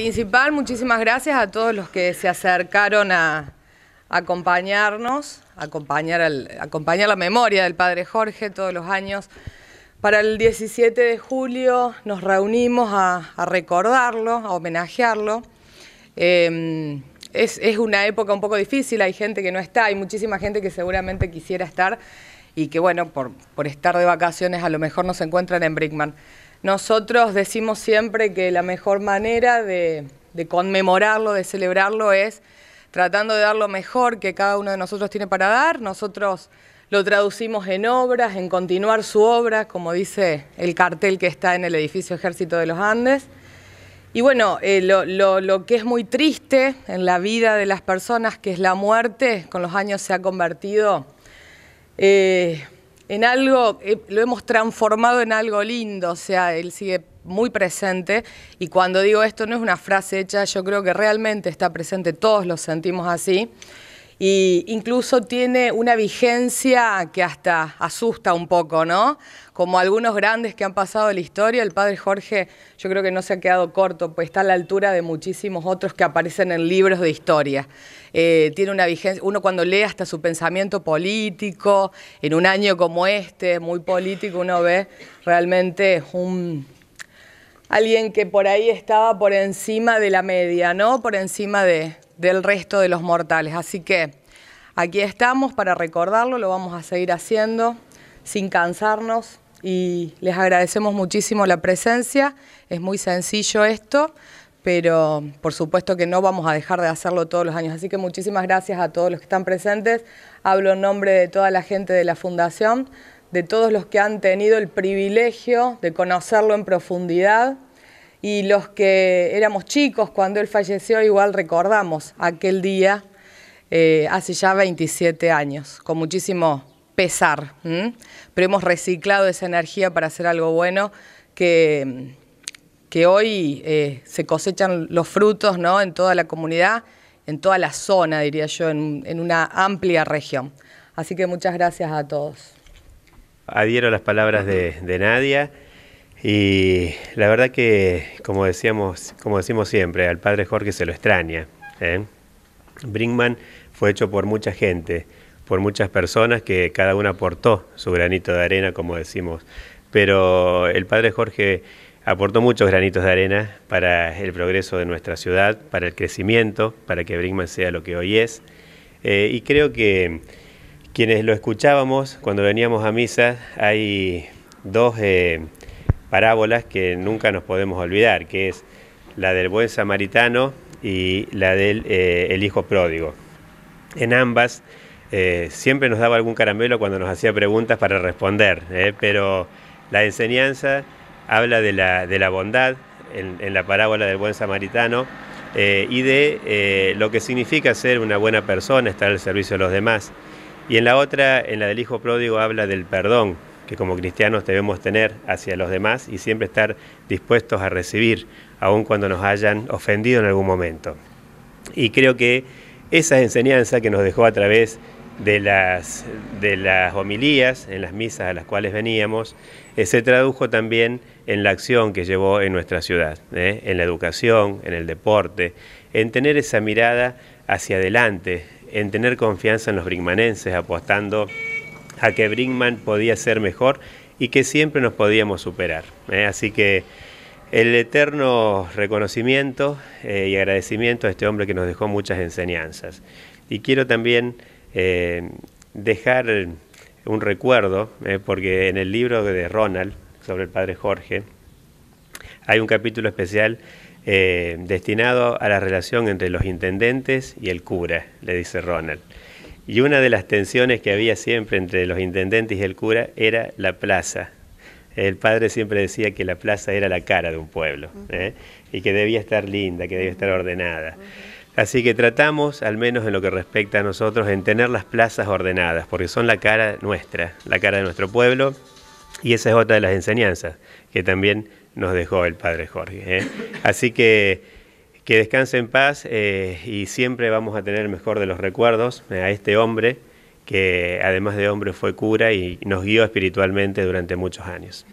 Principal, muchísimas gracias a todos los que se acercaron a acompañarnos, acompañar, acompañar la memoria del padre Jorge todos los años. Para el 17 de julio nos reunimos a, recordarlo, a homenajearlo. Em, es, una época un poco difícil, hay gente que no está, hay muchísima gente que seguramente quisiera estar y que bueno, por, por estar de vacaciones a lo mejor no se encuentran en Brickman. Nosotros decimos siempre que la mejor manera de, conmemorarlo, de celebrarlo, es tratando de dar lo mejor que cada uno de nosotros tiene para dar. Nosotros lo traducimos en obras, en continuar su obra, como dice el cartel que está en el edificio Ejército de los Andes. Y bueno, eh, lo, que es muy triste en la vida de las personas, que es la muerte, con los años se ha convertido eh, en algo, eh, lo hemos transformado en algo lindo, o sea, él sigue muy presente. Y cuando digo esto no es una frase hecha, yo creo que realmente está presente, todos lo sentimos así y incluso tiene una vigencia que hasta asusta un poco, ¿no? Como algunos grandes que han pasado la historia, el padre Jorge yo creo que no se ha quedado corto, pues está a la altura de muchísimos otros que aparecen en libros de historia. Eh, tiene una vigencia, uno cuando lee hasta su pensamiento político, en un año como este, muy político, uno ve realmente un, alguien que por ahí estaba por encima de la media, ¿no? Por encima de, del resto de los mortales. Así que aquí estamos para recordarlo, lo vamos a seguir haciendo sin cansarnos y les agradecemos muchísimo la presencia. Es muy sencillo esto, pero por supuesto que no vamos a dejar de hacerlo todos los años. Así que muchísimas gracias a todos los que están presentes. Hablo en nombre de toda la gente de la Fundación, de todos los que han tenido el privilegio de conocerlo en profundidad y los que éramos chicos cuando él falleció, igual recordamos aquel día, eh, hace ya 27 años, con muchísimo pesar, pero hemos reciclado esa energía para hacer algo bueno que, que hoy eh, se cosechan los frutos ¿no? en toda la comunidad, en toda la zona, diría yo, en, una amplia región. Así que muchas gracias a todos. Adhiero las palabras de, de Nadia. Y la verdad que, como decíamos, como decimos siempre, al padre Jorge se lo extraña. ¿eh? Brinkman fue hecho por mucha gente, por muchas personas que cada una aportó su granito de arena, como decimos. Pero el padre Jorge aportó muchos granitos de arena para el progreso de nuestra ciudad, para el crecimiento, para que Brinkman sea lo que hoy es. Eh, y creo que quienes lo escuchábamos cuando veníamos a misa, hay dos eh, parábolas que nunca nos podemos olvidar, que es la del buen samaritano y la del eh, el hijo pródigo. En ambas eh, siempre nos daba algún caramelo cuando nos hacía preguntas para responder, eh, pero la enseñanza habla de la, de la bondad en, la parábola del buen samaritano y de lo que significa ser una buena persona, estar al servicio de los demás. Y en la otra, en la del hijo pródigo, habla del perdón, que como cristianos debemos tener hacia los demás y siempre estar dispuestos a recibir, aun cuando nos hayan ofendido en algún momento. Y creo que esa enseñanza que nos dejó a través de las, homilías en las misas a las cuales veníamos, eh, se tradujo también en la acción que llevó en nuestra ciudad, ¿eh? en la educación, en el deporte, en tener esa mirada hacia adelante, en tener confianza en los brinkmanenses, apostando a que Brinkman podía ser mejor y que siempre nos podíamos superar. ¿eh? Así que el eterno reconocimiento eh, y agradecimiento a este hombre que nos dejó muchas enseñanzas. Y quiero también eh, dejar un recuerdo, porque en el libro de Ronald sobre el padre Jorge hay un capítulo especial destinado a la relación entre los intendentes y el cura, le dice Ronald. Y una de las tensiones que había siempre entre los intendentes y el cura era la plaza. El padre siempre decía que la plaza era la cara de un pueblo ¿eh? y que debía estar linda, que debía estar ordenada. Así que tratamos, al menos en lo que respecta a nosotros, en tener las plazas ordenadas, porque son la cara nuestra, la cara de nuestro pueblo, y esa es otra de las enseñanzas que también nos dejó el padre Jorge. ¿eh? Así que que descanse en paz eh, y siempre vamos a tener el mejor de los recuerdos eh, a este hombre que además de hombre fue cura y nos guió espiritualmente durante muchos años.